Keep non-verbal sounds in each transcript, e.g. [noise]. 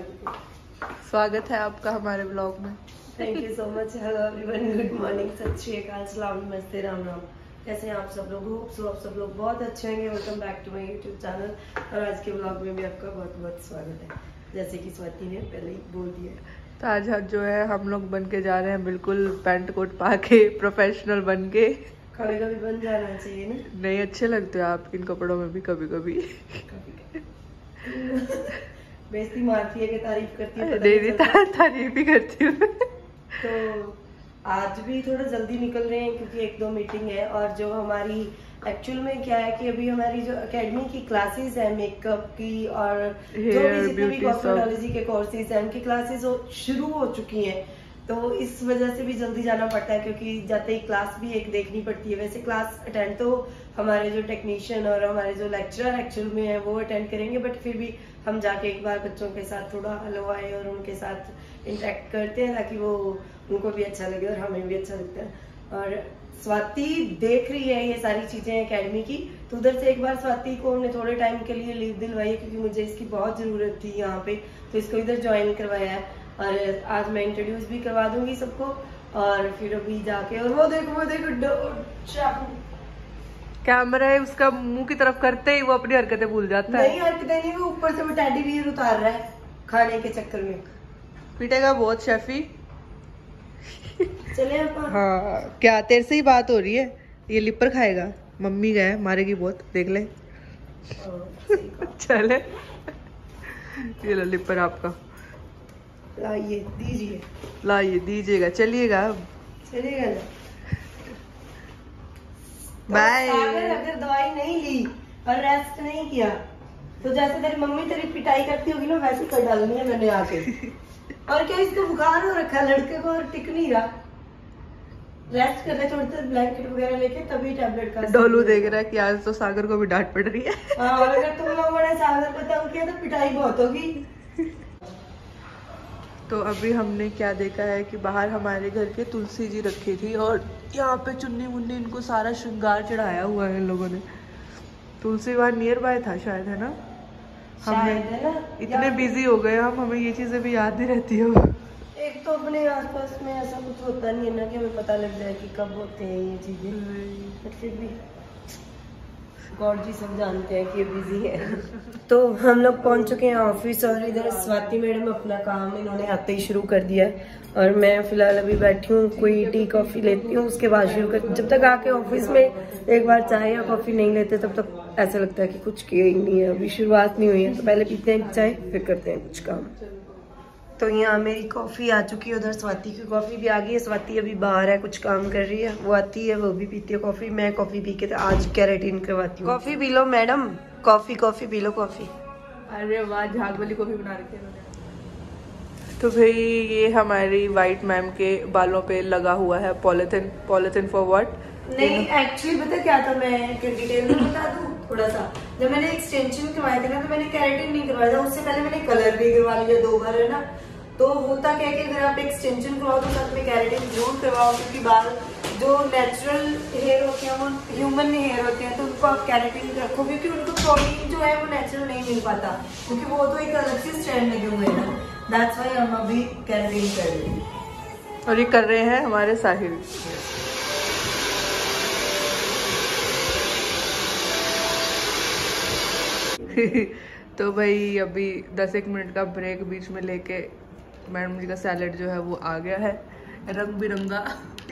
स्वागत है आपका हमारे ब्लॉग में। Thank you so much hello everyone good morning Sat Sri Akal. सलाम नमस्ते राम राम. कैसे हैं आप सब लोग? होप सो आप सब लोग बहुत अच्छे होंगे. Welcome back to my YouTube channel और आज के ब्लॉग में भी आपका बहुत बहुत स्वागत है. जैसे कि स्वाति ने पहले ही बोल दिया तो आज आज जो है हम लोग बन के जा रहे हैं बिल्कुल पैंट कोट पा के प्रोफेशनल बन के। कभी कभी बन जाना चाहिए ना? नहीं अच्छे लगते हो आप इन कपड़ों में भी कभी कभी कभी बेइज्जती मारती है कि तारीफ़ करती है पता नहीं नहीं नहीं ता- तारीफ़ ही करती हूँ तो आज भी थोड़ा जल्दी निकल रहे हैं क्योंकि एक दो मीटिंग है और जो हमारी एक्चुअल में क्या है कि अभी हमारी जो एकेडमी की क्लासेस है मेकअप की और जो भी जितने भी कॉस्मेटोलॉजी के कोर्सेज हैं उनकी क्लासेस शुरू हो चुकी हैं। तो इस वजह से भी जल्दी जाना पड़ता है क्योंकि जाते ही क्लास भी एक देखनी पड़ती है। वैसे क्लास अटेंड तो हमारे जो टेक्नीशियन और हमारे जो लेक्चरर एक्चुअल में है वो अटेंड करेंगे बट फिर भी हम जाके एक बार बच्चों के साथ थोड़ा हलवाए और उनके साथ इंटरेक्ट करते हैं ताकि वो उनको भी अच्छा लगे और हमें भी अच्छा लगता है। और स्वाति देख रही है ये सारी चीज़ें एकेडमी की तो उधर से एक बार स्वाति को हमने थोड़े टाइम के लिए लीव दिलवाई क्योंकि मुझे इसकी बहुत ज़रूरत थी यहाँ पे तो इसको इधर ज्वाइन करवाया है। और आज मैं इंट्रोड्यूस भी करवा दूँगी सबको और फिर अभी जाके, और वो देखो वो देखो कैमरा है उसका मुँह की तरफ़ करते ही वो अपनी हरकतें भूल जाता है। नहीं हरकतें नहीं वो ऊपर से वो टैडी बियर उतार रहा है खाने के चक्कर में। पीटेगा बहुत शेफी। चले अपन हाँ क्या तेरे से ही बात हो रही है? ये लिपर खाएगा। मम्मी गए मारेगी बहुत देख ले। चले। ये लो लिपर आपका। लाइए दीजिए। लाइए दीजिएगा चलिएगा ना। बाय तो अगर दवाई नहीं ली और रेस्ट नहीं किया तो जैसे तेरी मम्मी तेरी पिटाई करती होगी ना वैसे कर डालनी है मैंने आके। [laughs] और क्या इसको बुखार हो रखा लड़के को और टिक नहीं रहा। रेस्ट करना छोड़ते ब्लैंकेट वगैरह लेके तभी टैबलेट का डोलू देख रहा है कि आज तो सागर को भी डांट पड़ रही है। हाँ और अगर तुम लोगों ने सागर को तंग किया तो पिटाई बहुत होगी। तो अभी हमने क्या देखा है कि बाहर हमारे घर के तुलसी जी रखी थी और यहाँ पे चुन्नी मुन्नी इनको सारा श्रृंगार चढ़ाया हुआ है इन लोगों ने। तुलसी वहाँ नियर बाय था शायद है ना? हमने है ना? इतने बिज़ी हो गए हम हमें ये चीज़ें भी याद नहीं रहती है एक तो अपने आसपास में ऐसा कुछ होता नहीं है ना कि हमें पता लग जाए कि कब होते हैं ये चीज़ें। बट फिर भी गॉड जी सब जानते हैं कि बिज़ी है। तो हम लोग पहुँच चुके हैं ऑफ़िस और इधर स्वाति मैडम अपना काम इन्होंने आते ही शुरू कर दिया है। और मैं फ़िलहाल अभी बैठी हूँ, कोई टी कॉफ़ी लेती हूँ, उसके बाद शुरू कर जब तक आके ऑफ़िस में एक बार चाय या कॉफ़ी नहीं लेते, तब तक ऐसा लगता है कि कुछ किया ही नहीं है, अभी शुरुआत नहीं हुई है। तो पहले पीते हैं चाय, फिर करते हैं कुछ काम। तो यहाँ मेरी कॉफ़ी आ चुकी है उधर स्वाति की कॉफ़ी भी आ गई है। स्वाति अभी बाहर है कुछ काम कर रही है। वो आती है वो भी पीती है कॉफ़ी मैं कॉफ़ी पी के तो आज कैरेटीन करवाती हूँ। कॉफ़ी पी लो मैडम कॉफ़ी कॉफ़ी पी लो कॉफ़ी अरे वाह झाग वाली कॉफ़ी बना रखी है तो भाई ये हमारी वाइट मैम के बालों पे लगा हुआ है पॉलिथिन पॉलिथिन फॉर व्हाट नहीं एक्चुअली पता क्या था मैं डिटेल में बता दूँ? थोड़ा सा। जब मैंने एक्सटेंशन करवाए थे ना तो मैंने कैरेटिन नहीं करवाया था। उससे पहले मैंने कलर भी करवा लिया दो बार है ना? तो होता क्या कि अगर आप एक्सटेंशन करवाओ तो साथ में कैरेटिन ज़रूर करवाओ, क्योंकि बाल जो नेचुरल हेयर होते हैं, वो ह्यूमन हेयर होते हैं तो उनको आप कैरेटिन रखो, क्योंकि उनको प्रोटीन जो है वो नेचुरल नहीं मिल पाता, क्योंकि वो तो एक अलग से स्ट्रैंड लगे हुए हैं। दैट्स वाई हम अभी कैरेटिन कर रहे हैं। और ये कर रहे हैं हमारे साहिल। [laughs] तो भाई अभी दस एक मिनट का ब्रेक बीच में लेके मैडम जी का सैलेड जो है वो आ गया है। रंग बिरंगा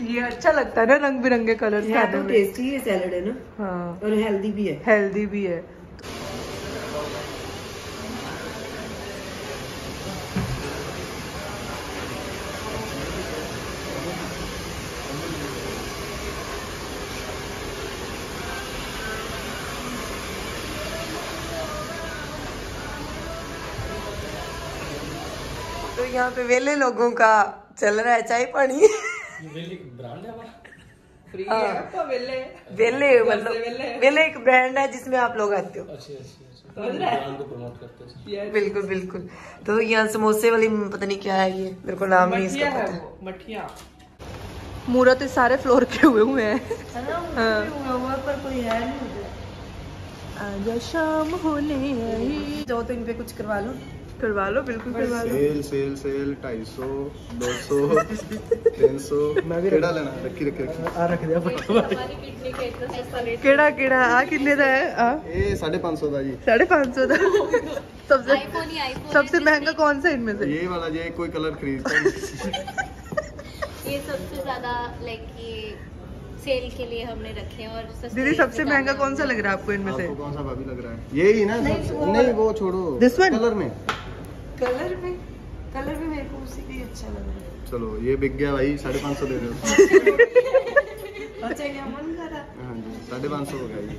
ये अच्छा लगता है ना रंग बिरंगे कलर ये खाने तो में। टेस्टी है सैलड है ना। हाँ। और हेल्दी भी है। हेल्दी भी है। यहाँ पे वेले लोगों का चल रहा है चाय पानी। हाँ। है वेले? वेले मतलब वेले। एक ब्रांड है जिसमें आप लोग आते हो। Yes. बिल्कुल बिल्कुल। तो यहाँ समोसे वाली पता नहीं क्या है ये मेरे को नाम नहीं इसका है पता। मठिया। मूरत इस सारे फ्लोर के हुए हुए हैं। हाँ। पर कोई है शाम होने आई। जाओ तो इन पे कुछ करवा लो। करवा लो बिल्कुल करवा लो। सेल सेल सेल 250 200 300 मैं भी केड़ा लेना? रखी रखी रखी। आ रख दिया फटाफट। केड़ा केड़ा? आ कितने दा है? आ? ए 550 दा जी। 550 दा। सबसे आईफोन ही आईफोन सबसे महँगा कौन सा इनमें से? ये वाला ये कोई कलर खरीदता है [laughs] ये सबसे ज़्यादा लाइक ये सेल के लिए हमने रखे हैं और सस्ते दीदी सबसे महँगा कौन सा लग रहा है आपको इनमें से? कौन सा भाभी लग रहा है? यही ना नहीं, वो नहीं वो छोड़ो। This one? कलर में। कलर में कलर में मेरे को उसी का अच्छा लग रहा है। चलो ये बिक गया भाई साढ़े पाँच सौ दे रहे हो। [laughs] अच्छा क्या मन करा। हाँ जी साढ़े पाँच सौ हो गया जी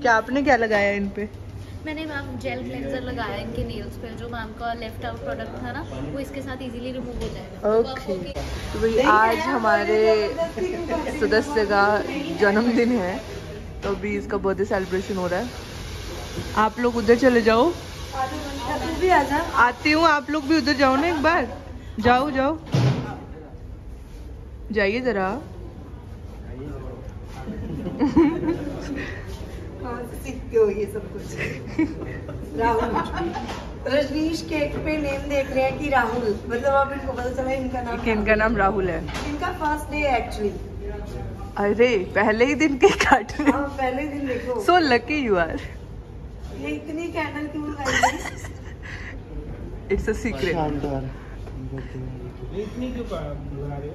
क्या आपने क्या लगाया इन पे? मैंने मैम जेल क्लेंजर लगाया इनके नेल्स पे जो मैम का लेफ़्ट आउट प्रोडक्ट था ना वो इसके साथ इजीली रिमूव हो जाएगा। ओके आपको तो भाई आज हमारे सदस्य का जन्मदिन है तो अभी इसका बर्थडे सेलिब्रेशन हो रहा है। आप लोग उधर चले जाओ। भी आजा आती हूँ आप लोग भी उधर जाओ ना एक बार। जाओ जाओ। जाइए जरा। कहाँ से सीखते हो ये सब कुछ राहुल। रजनीश केक पे नेम देख रहे हैं कि राहुल। मतलब आप इनको पता चला इनका नाम इनका नाम राहुल है। इनका फ़र्स्ट डे एक्चुअली अरे पहले ही दिन के काट रहे हाँ पहले दिन देखो। सो लकी यू आर ये इतनी कैंडल क्यों लगाई इट्स अ सीक्रेट शानदार इतनी क्यों बुला रहे हो?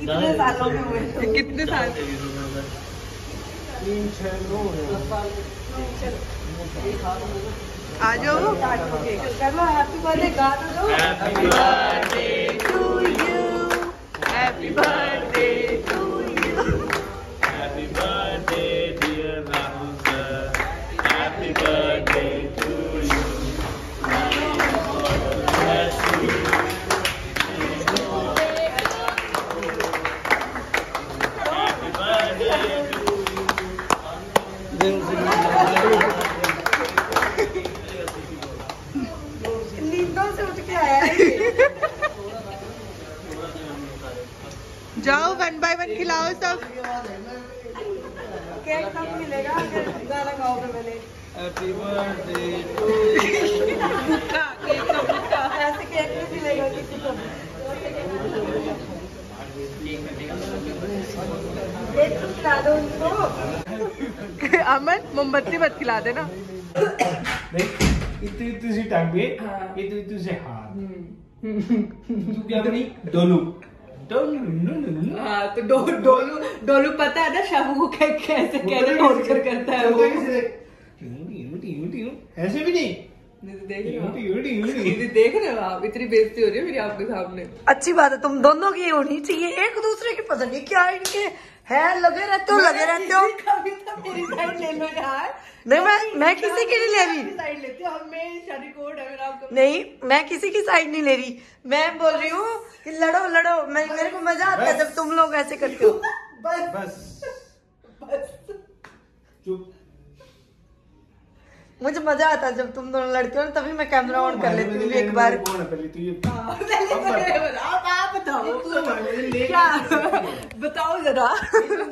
कितने सालों में हुए? कितने साल? तीन छः नौ आ जाओ कर लो हैप्पी बर्थडे गा दो। Happy birthday to you happy to नींदों से उठ के आया जाओ वन बाय वन खिलाओ सब केक कब मिलेगा अगर गाना गाओगे पहले हैप्पी बर्थडे टू you. [laughs] ऐसे केक नहीं मिलेगा किसी को एक तो खिला दो उनको अमन मोमबत्ती मत खिला देना। इतनी इतनी सी टांगे इतनी इतनी से हाथ तू क्या बनी? डोलू। डोलू नु नु नु हाँ तो डो, डोलू डोलू पता है ना शामू को कैसे कैसे टॉर्चर करता है वो ऐसे भी नहीं? देख रहे हो आप? दीदी [laughs] देख रहे हो आप इतनी बेइज्जती हो रही है मेरी आपके सामने। अच्छी बात है तुम दोनों की होनी चाहिए एक दूसरे की पता नहीं क्या इनके है लगे रहते हो लगे रहते हो कभी तो मेरी साइड ले लो यार। नहीं मैं मैं किसी की नहीं ले रही। साइड लेती हूँ मैं शादी कोड है मेरा आपका नहीं मैं किसी की साइड नहीं ले रही। मैं बोल रही हूँ कि लड़ो लड़ो मैं मेरे को मज़ा आता है जब तुम लोग ऐसे करते हो। बस। बस। चुप। मुझे मज़ा आता है जब तुम दोनों लड़के हो ना तभी मैं कैमरा ऑन कर लेती हूँ एक बार। कौन है पहले तू ये आप आप बताओ। तू जरा।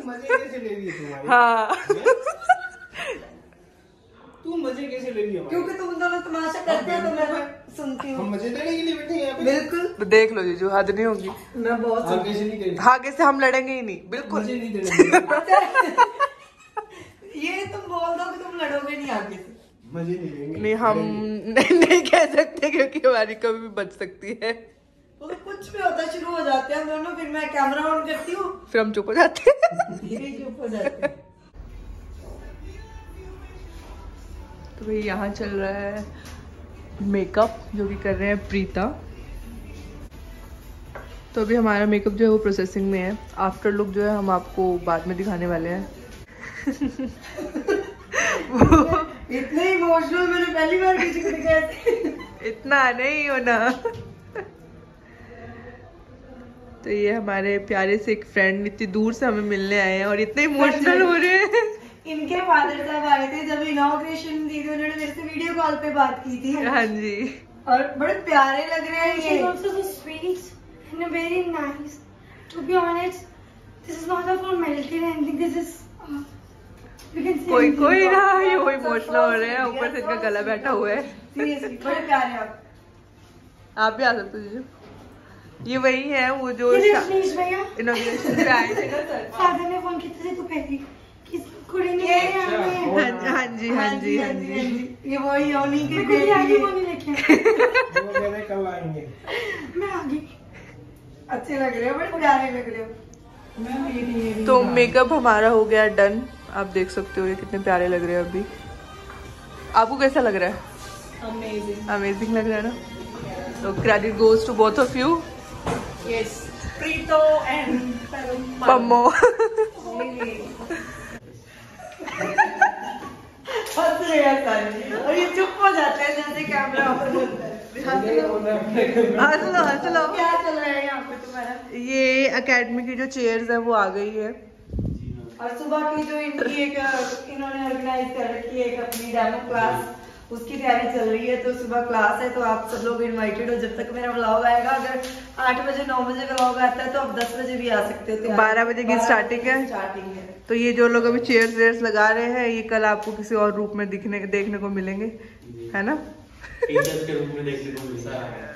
मज़े कैसे ले रही है तुम्हारी हाँ। [laughs] तू मज़े कैसे ले रही क्योंकि तुम दोनों तमाशा करते हो तो मैं सुनती हूँ। मज़े लेने के लिए बैठे हैं बिल्कुल। तो देख लो जीजू हद नहीं होगी। मैं बहुत नहीं आगे से हम लड़ेंगे ही नहीं बिल्कुल। मुझे नहीं [laughs] ये तुम बोल दो कि तुम लड़ोगे नहीं आगे से। मज़े नहीं लेंगे। नहीं हम [laughs] नहीं, नहीं कह सकते क्योंकि हमारी कभी भी बच सकती है। तो कुछ भी होता शुरू हो जाते हैं दोनों फिर मैं कैमरा ऑन करती हूँ। फिर हम चुप हो जाते हैं। धीरे चुप हो जाते हैं। तो भाई यहाँ चल रहा है मेकअप जो कि कर रहे हैं प्रीता। तो अभी हमारा मेकअप जो है वो प्रोसेसिंग में है। आफ्टर लुक जो है हम आपको बाद में दिखाने वाले हैं। [laughs] इतने इमोशनल मैंने पहली बार किसी को देखा ऐसे नहाने ही हो तो ये हमारे प्यारे से एक फ्रेंड इतनी दूर से हमें मिलने आए हैं और इतने इमोशनल हो रहे हैं इनके फादर साहब आए थे जब इनॉग्रेशन दी थी उन्होंने मेरे से वीडियो कॉल पे बात की थी हाँ जी और बड़े प्यारे लग रहे हैं ये and very nice. To be honest, this is not a formality or anything. This is, uh, you can say. कोई कोई ना ये वो इमोशनल हो रहे हैं ऊपर से इनका गला बैठा हुआ है। सीरियसली बड़े प्यारे आप। आप भी आ सकते हो जीजू ये वही है वो जो इनोग्रेशन पे आए थे। ना सर फादर ने फ़ोन किया था दोपहर कि कुड़ी ने आने हैं। हाँ हाँ जी हाँ जी। हाँ जी। ये वही के आगे बेटी लेके [laughs] वो मेरे कल आएँगे। मैं आ अच्छे लग रहे हो बड़े प्यारे लग रहे हो। तो मेकअप हमारा हो गया डन आप देख सकते हो ये कितने प्यारे लग रहे हैं अभी। आपको कैसा लग रहा है? अमेजिंग अमेजिंग लग रहा है ना? तो credit goes to both of you yes Preeto and Pammo हैं और ये चुप हो जाते हैं जैसे कैमरा है हंस लो। हंस लो क्या चल रहा है यहाँ पे तुम्हारा? ये एकेडमी की जो चेयर्स है वो आ गई है। और सुबह की जो इनकी एक इन्होंने ऑर्गेनाइज कर रखी है एक अपनी डेमो क्लास उसकी तैयारी चल रही है तो सुबह क्लास है तो आप सब लोग इनवाइटेड हो जब तक मेरा व्लॉग आएगा अगर आठ बजे नौ बजे व्लॉग आता है तो आप दस बजे भी आ सकते हो तैयारी- 12 बजे की बारह starting है? स्टार्टिंग है। तो ये जो लोग अभी चेयर्स वेयर्स लगा रहे हैं ये कल आपको किसी और रूप में दिखने देखने को मिलेंगे है ना? के रूप में देखने को मिलता है।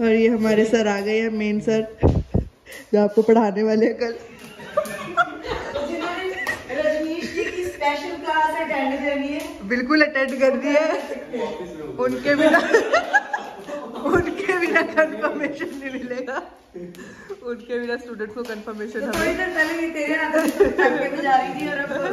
और ये हमारे सर आ गए हैं मेन सर जो आपको पढ़ाने वाले हैं कल। बिल्कुल अटेंड कर दिए उनके बिना उनके बिना कंफर्मेशन नहीं मिलेगा। उनके बिना स्टूडेंट को कंफर्मेशन तो थोड़ी देर पहले तेरे जा रही थी और अब हूँ।